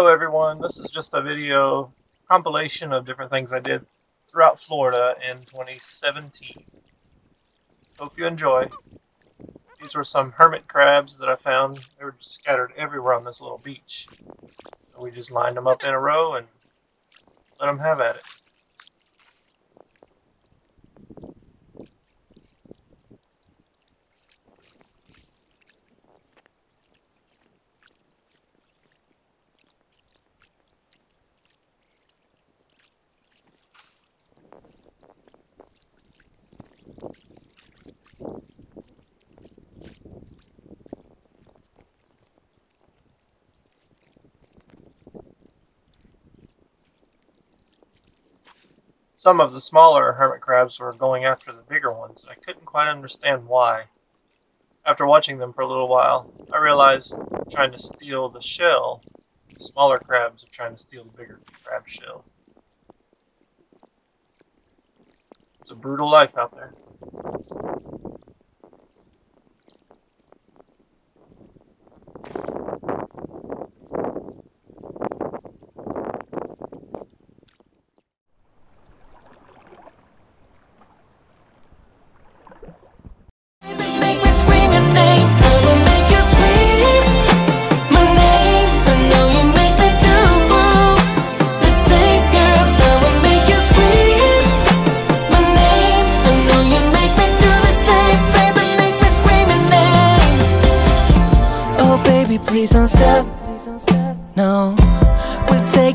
Hello everyone, this is just a video compilation of different things I did throughout Florida in 2017. Hope you enjoy. These were some hermit crabs that I found. They were just scattered everywhere on this little beach. So we just lined them up in a row and let them have at it. Some of the smaller hermit crabs were going after the bigger ones, and I couldn't quite understand why. After watching them for a little while, I realized trying to steal the shell, the smaller crabs are trying to steal the bigger crab shell. It's a brutal life out there.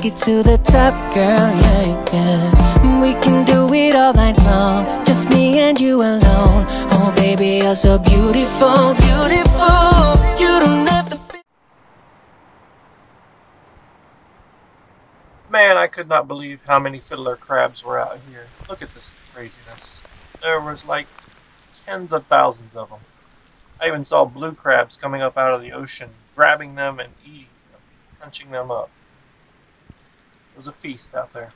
Take it to the top, girl. Yeah, yeah. We can do it all night long, just me and you alone. Oh, baby, you're so beautiful, beautiful. You don't have to. Man, I could not believe how many fiddler crabs were out here. Look at this craziness. There was like tens of thousands of them. I even saw blue crabs coming up out of the ocean, grabbing them and eating them, crunching them up. It was a feast out there.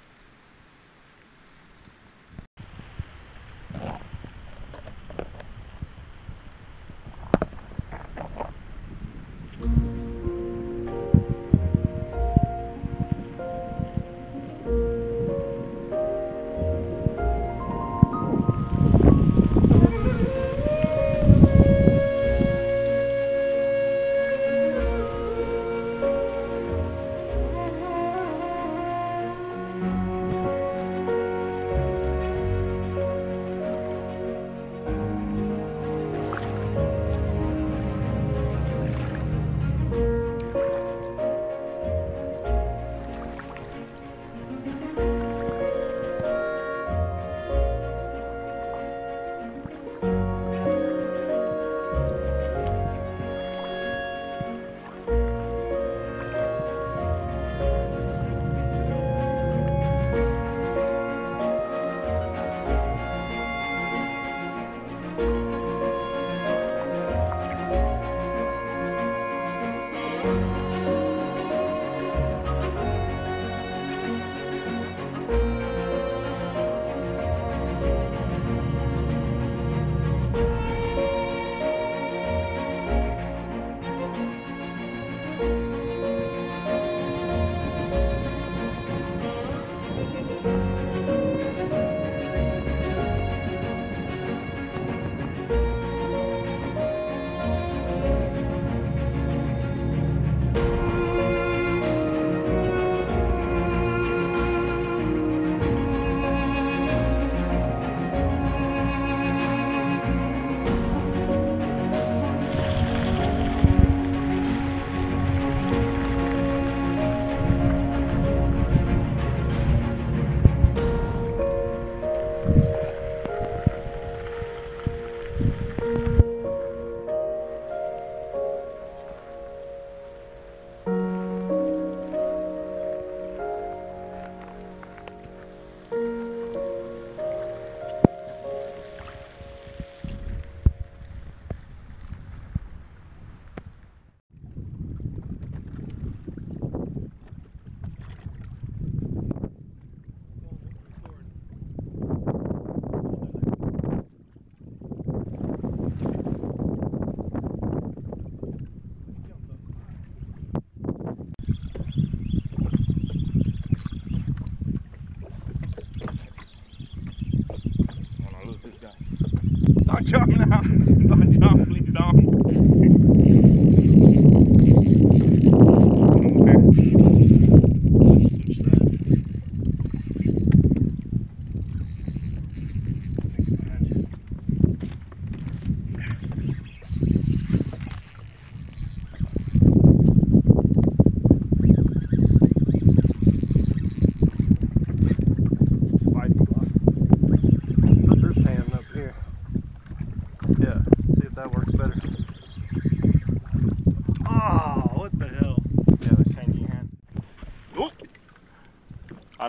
Don't jump now. Don't jump, please don't.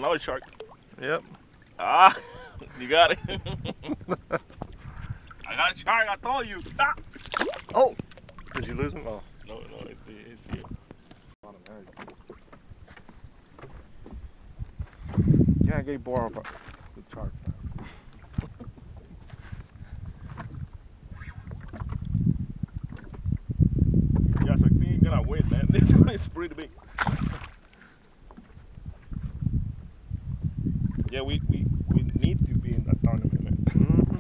Another shark. Yep. Ah, you got it. I got a shark, I told you. Ah. Oh! Did you lose him? Oh. No, no, it, it's here. Can't get bored of the chart. Josh, I think you're gonna win, man. This one is pretty big. Yeah, we, we, we need to be in that tournament, man. Mm-hmm.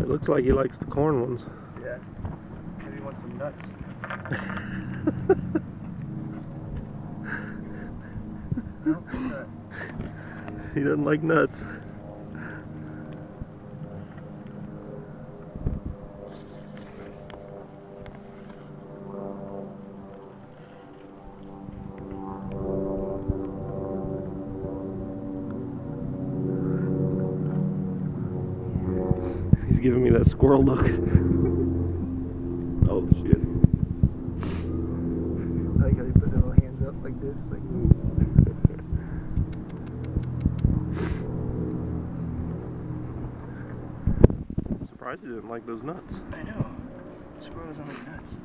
It looks like he likes the corn ones. Yeah. Maybe he wants some nuts. He doesn't like nuts. He's giving me that squirrel look. Oh shit. I like how you put their little hands up like this. Like, I'm surprised he didn't like those nuts. I know. Squirrel doesn't like nuts.